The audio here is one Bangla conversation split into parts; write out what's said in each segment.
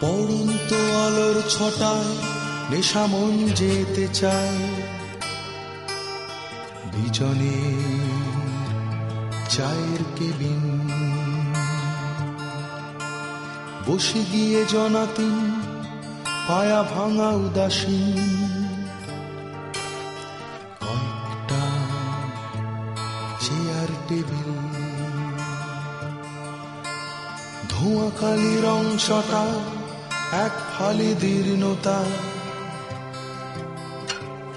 পড়ন্ত আলোর ছটায় নেশা মন যেতে চায়। বিজনে চায়ের কেবিন। বসে গিয়ে জনাতিন, পায়া ভাঙা উদাসীন। কয়েকটা চেয়ার টেবিল। ধোঁয়া কালি অংশটা এক ফালি দীর্ণতা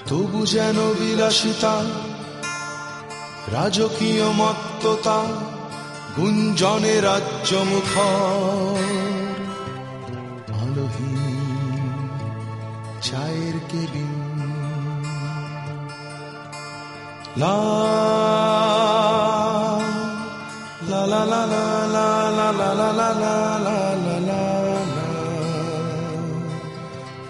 তবু যেন বিলাসিতা রাজকীয় মত্ততা গুঞ্জনে রাজ্য মুখর আলোহীন চায়ের কেবিন লা লা লা লা লা লা লা লা লা লা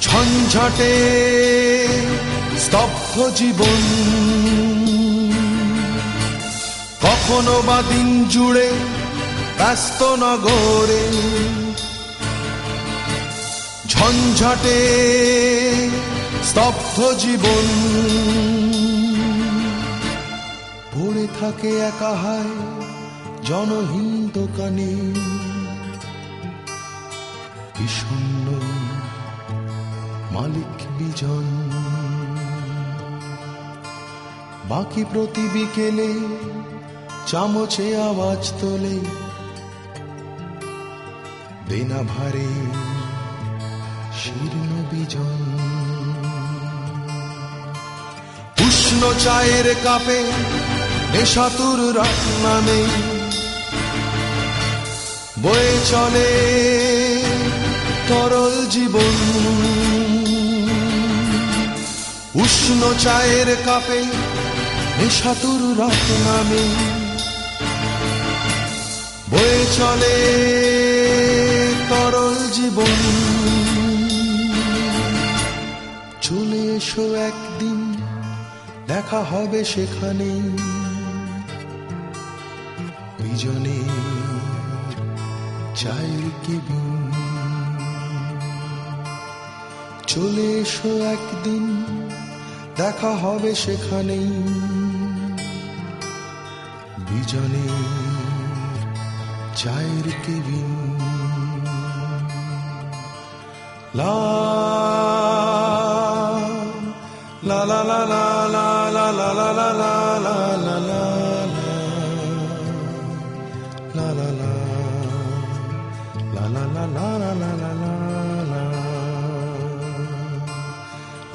ঝঞ্ঝাটে স্তব্ধ জীবন। কখনো বা দিন জুড়ে ব্যস্ত নগরে ঝঞ্ঝাটে স্তব্ধ জীবন। পড়ে থাকে একা হায় জনহীন দোকানে। বিষণ্ণ মালিক বিজন। বাকি প্রতি বিকেলে চামচে আওয়াজ তোলে। দেনা ভারে শীর্ণ বিজন। উষ্ণ চায়ের কাপে নেশাতুর রাত নামে। বয়ে চলে তরল জীবন। উষ্ণ চায়ের কাপে নেশাতুর রাত নামে। বয়ে চলে তরল জীবন। চলে এসো একদিন, দেখা হবে সেখানে। বিজনে চায়ের কেবিন। চলে এসো একদিন দেখা হবে সেখানেই বিজনে চায়ের কেবিন লা লা লা লা লা লা লা লা লা লা লা লা লা লা